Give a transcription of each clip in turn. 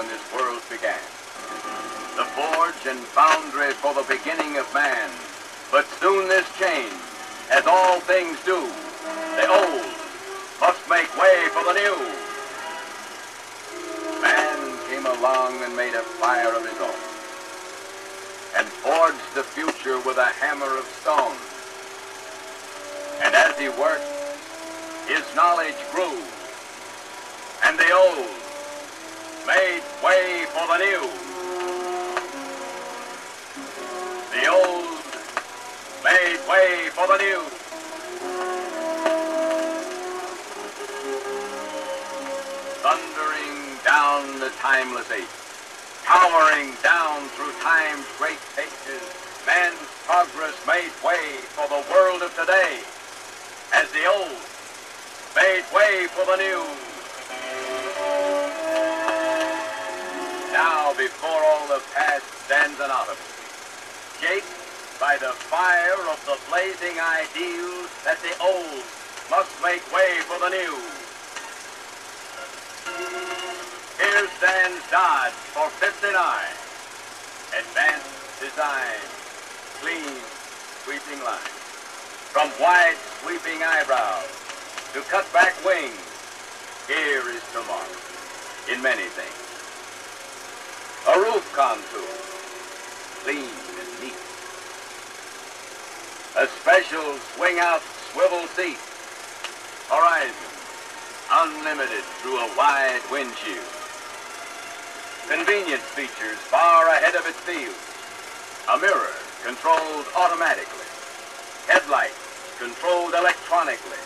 when this world began. The forge and foundry for the beginning of man. But soon this changed, as all things do, the old must make way for the new. Man came along and made a fire of his own and forged the future with a hammer of stone. And as he worked, his knowledge grew, and the old made way for the new. The old made way for the new. Thundering down the timeless age, towering down through time's great pages, man's progress made way for the world of today, as the old made way for the new. Before all the past stands an autumn, shaped by the fire of the blazing ideals that the old must make way for the new. Here stands Dodge for 59. Advanced design, clean, sweeping lines. From wide sweeping eyebrows to cut back wings, here is tomorrow in many things. Contour, clean and neat. A special swing out swivel seat. Horizon, unlimited through a wide windshield. Convenience features far ahead of its field. A mirror controlled automatically. Headlights controlled electronically.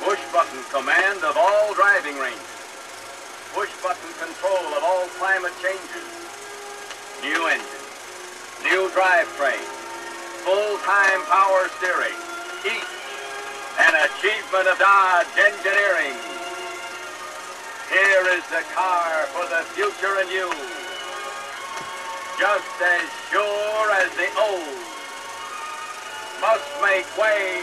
Push button command of all driving ranges. Push button control climate changes. New engine. New drivetrain. Full time power steering. Each an achievement of Dodge engineering. Here is the car for the future and you. Just as sure as the old must make way